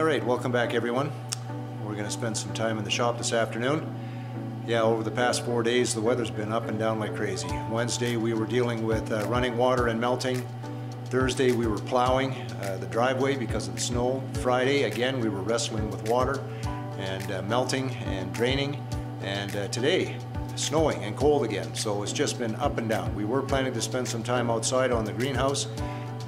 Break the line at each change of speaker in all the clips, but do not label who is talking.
All right, welcome back everyone. We're going to spend some time in the shop this afternoon. Yeah, over the past four days the weather's been up and down like crazy. Wednesday we were dealing with uh, running water and melting. Thursday we were plowing uh, the driveway because of the snow. Friday again we were wrestling with water and uh, melting and draining. And uh, today snowing and cold again. So it's just been up and down. We were planning to spend some time outside on the greenhouse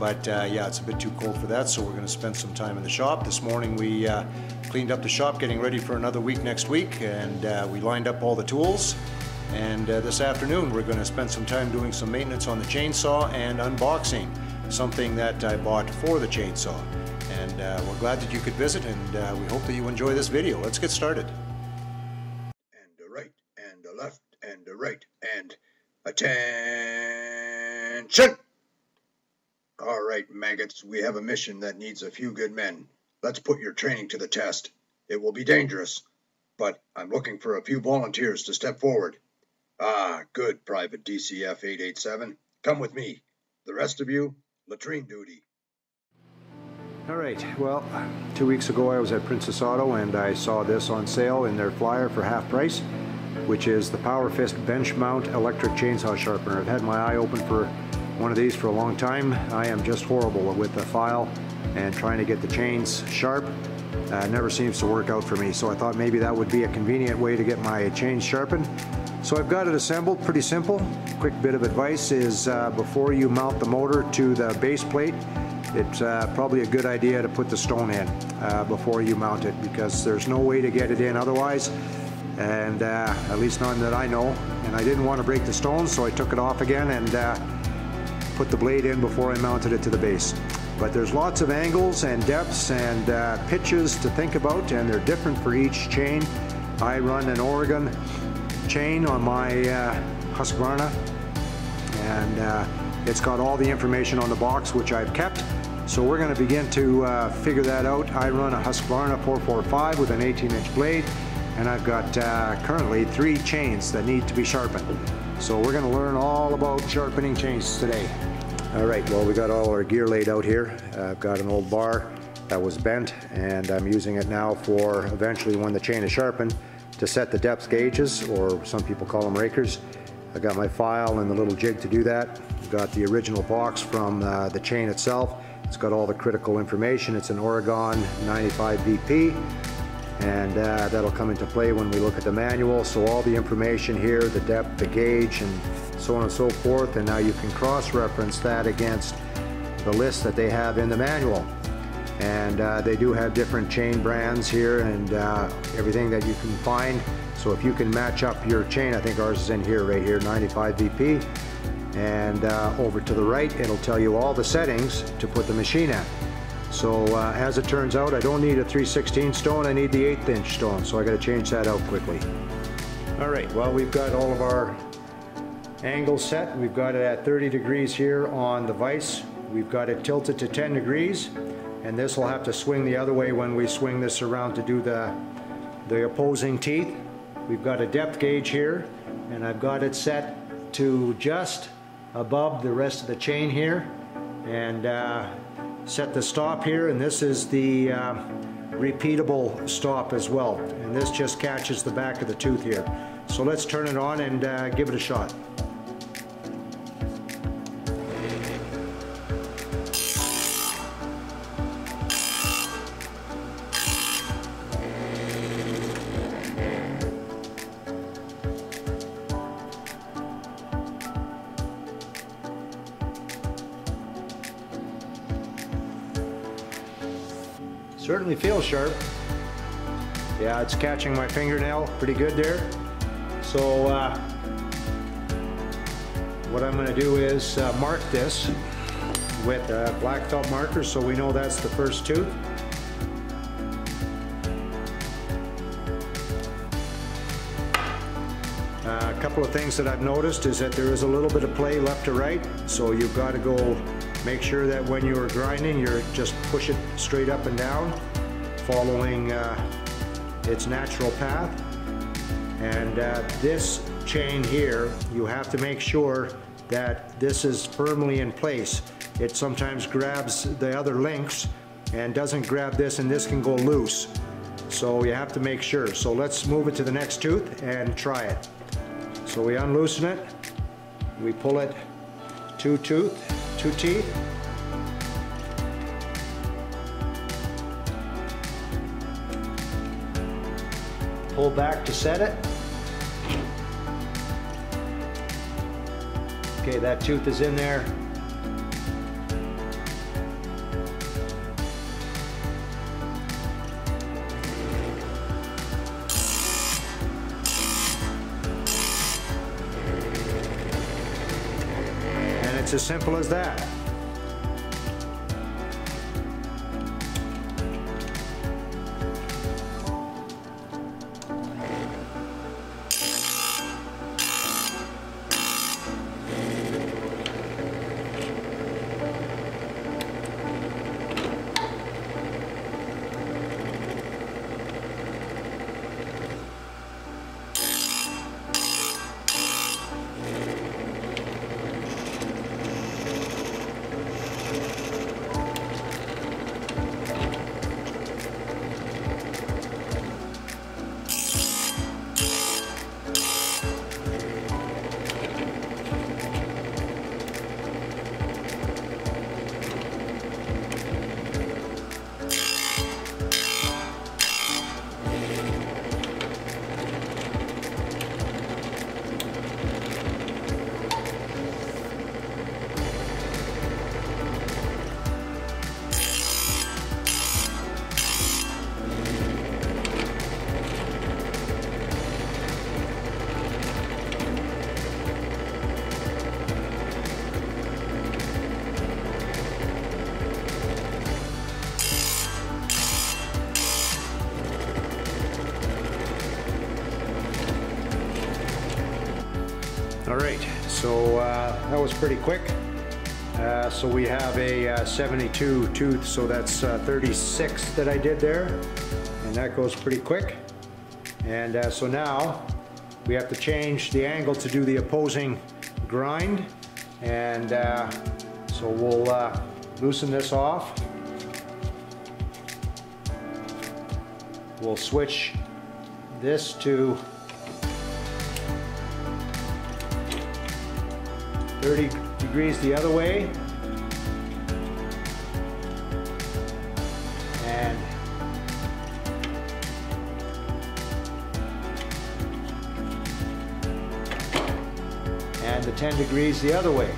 but uh, yeah, it's a bit too cold for that, so we're going to spend some time in the shop. This morning we uh, cleaned up the shop, getting ready for another week next week, and uh, we lined up all the tools. And uh, this afternoon we're going to spend some time doing some maintenance on the chainsaw and unboxing something that I bought for the chainsaw. And uh, we're glad that you could visit, and uh, we hope that you enjoy this video. Let's get started.
And a right, and a left, and a right, and attention! All right, maggots, we have a mission that needs a few good men. Let's put your training to the test. It will be dangerous, but I'm looking for a few volunteers to step forward. Ah, good, Private DCF 887. Come with me. The rest of you, latrine duty.
All right, well, two weeks ago I was at Princess Auto and I saw this on sale in their flyer for half price, which is the Power Fist Bench Mount Electric Chainsaw Sharpener. I've had my eye open for one of these for a long time. I am just horrible with the file and trying to get the chains sharp. Uh, never seems to work out for me. So I thought maybe that would be a convenient way to get my chains sharpened. So I've got it assembled, pretty simple. Quick bit of advice is uh, before you mount the motor to the base plate, it's uh, probably a good idea to put the stone in uh, before you mount it because there's no way to get it in otherwise and uh, at least none that I know and I didn't want to break the stone so I took it off again and uh, put the blade in before I mounted it to the base. But there's lots of angles and depths and uh, pitches to think about and they're different for each chain. I run an Oregon chain on my uh, Husqvarna and uh, it's got all the information on the box which I've kept. So we're going to begin to uh, figure that out. I run a Husqvarna 445 with an 18 inch blade and I've got uh, currently three chains that need to be sharpened. So we're going to learn all about sharpening chains today. All right, well we got all our gear laid out here. I've got an old bar that was bent and I'm using it now for eventually when the chain is sharpened to set the depth gauges or some people call them rakers. I got my file and the little jig to do that. I've got the original box from uh, the chain itself. It's got all the critical information. It's an Oregon 95 VP and uh, that'll come into play when we look at the manual. So all the information here, the depth, the gauge, and so on and so forth, and now you can cross-reference that against the list that they have in the manual. And uh, they do have different chain brands here and uh, everything that you can find. So if you can match up your chain, I think ours is in here, right here, 95 VP. And uh, over to the right, it'll tell you all the settings to put the machine at. So uh, as it turns out, I don't need a 316 stone, I need the eighth inch stone. So I gotta change that out quickly. All right, well, we've got all of our angles set. We've got it at 30 degrees here on the vise. We've got it tilted to 10 degrees, and this will have to swing the other way when we swing this around to do the, the opposing teeth. We've got a depth gauge here, and I've got it set to just above the rest of the chain here. And uh, set the stop here and this is the uh, repeatable stop as well. And this just catches the back of the tooth here. So let's turn it on and uh, give it a shot Certainly feels sharp. Yeah, it's catching my fingernail pretty good there. So uh, what I'm going to do is uh, mark this with a black felt marker so we know that's the first tooth. Uh, a couple of things that I've noticed is that there is a little bit of play left to right, so you've got to go Make sure that when you're grinding, you're just push it straight up and down, following uh, its natural path. And uh, this chain here, you have to make sure that this is firmly in place. It sometimes grabs the other links and doesn't grab this and this can go loose. So you have to make sure. So let's move it to the next tooth and try it. So we unloosen it, we pull it two tooth, two teeth, pull back to set it. Okay, that tooth is in there. It's as simple as that. All right, so uh, that was pretty quick. Uh, so we have a uh, 72 tooth, so that's uh, 36 that I did there, and that goes pretty quick. And uh, so now we have to change the angle to do the opposing grind, and uh, so we'll loosen this off. We'll switch this to 30 degrees the other way. And and the 10 degrees the other way.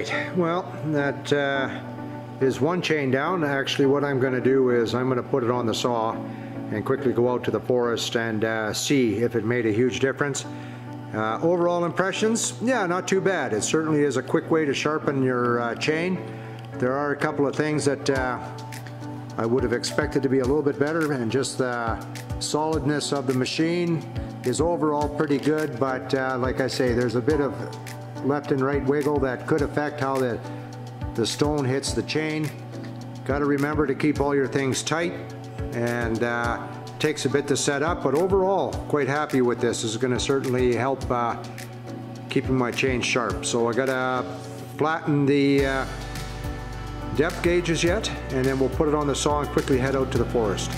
Right, well, that uh, is one chain down. Actually, what I'm going to do is I'm going to put it on the saw and quickly go out to the forest and uh, see if it made a huge difference. Uh, overall impressions, yeah, not too bad. It certainly is a quick way to sharpen your uh, chain. There are a couple of things that uh, I would have expected to be a little bit better and just the solidness of the machine is overall pretty good, but uh, like I say, there's a bit of left and right wiggle that could affect how the, the stone hits the chain. Got to remember to keep all your things tight and uh, takes a bit to set up, but overall quite happy with this. This is going to certainly help uh, keeping my chain sharp. So I got to flatten the uh, depth gauges yet, and then we'll put it on the saw and quickly head out to the forest.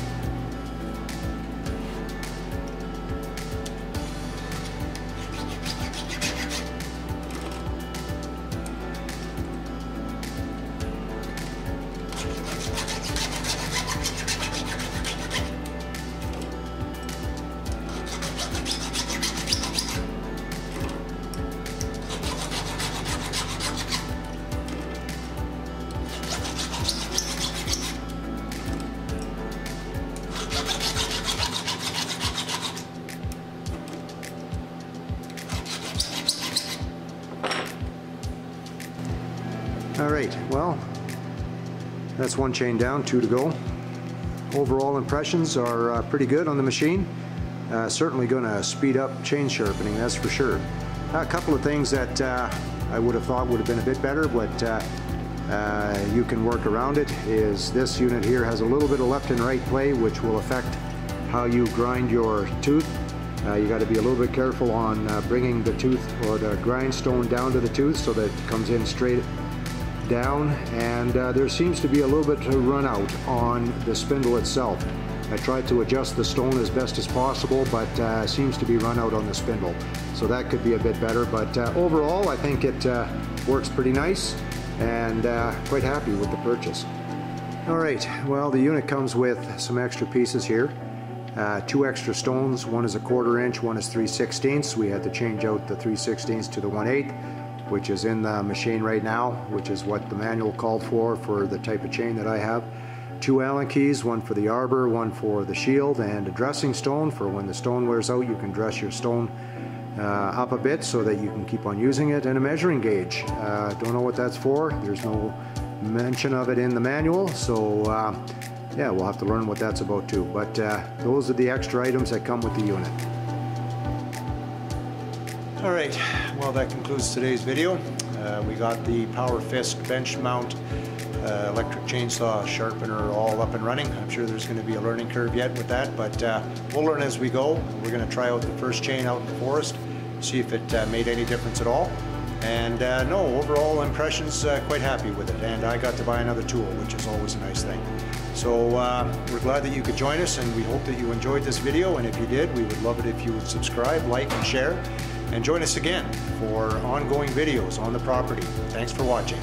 Right, well, that's one chain down, two to go. Overall impressions are uh, pretty good on the machine. uh, certainly going to speed up chain sharpening, that's for sure. A couple of things that uh, I would have thought would have been a bit better, but uh, uh, you can work around it, is this unit here has a little bit of left and right play, which will affect how you grind your tooth. Uh, you got to be a little bit careful on uh, bringing the tooth or the grindstone down to the tooth so that it comes in straight down and uh, there seems to be a little bit of run out on the spindle itself. I tried to adjust the stone as best as possible but uh, seems to be run out on the spindle. So that could be a bit better but uh, overall I think it uh, works pretty nice and uh, quite happy with the purchase. Alright, well the unit comes with some extra pieces here. Uh, two extra stones, one is a quarter inch, one is 3 sixteenths. We had to change out the 3 sixteenths to the 1 8 which is in the machine right now, which is what the manual called for for the type of chain that I have. Two Allen keys, one for the arbor, one for the shield, and a dressing stone for when the stone wears out you can dress your stone uh, up a bit so that you can keep on using it, and a measuring gauge. Uh, don't know what that's for, there's no mention of it in the manual, so uh, yeah, we'll have to learn what that's about too. But uh, those are the extra items that come with the unit. All right, well that concludes today's video. Uh, we got the Power Fist bench mount uh, electric chainsaw sharpener all up and running. I'm sure there's going to be a learning curve yet with that, but uh, we'll learn as we go. We're going to try out the first chain out in the forest, see if it uh, made any difference at all. And uh, no, overall impressions, uh, quite happy with it. And I got to buy another tool, which is always a nice thing. So we're glad that you could join us and we hope that you enjoyed this video. And if you did, we would love it if you would subscribe, like, and share. And join us again for ongoing videos on the property. Thanks for watching.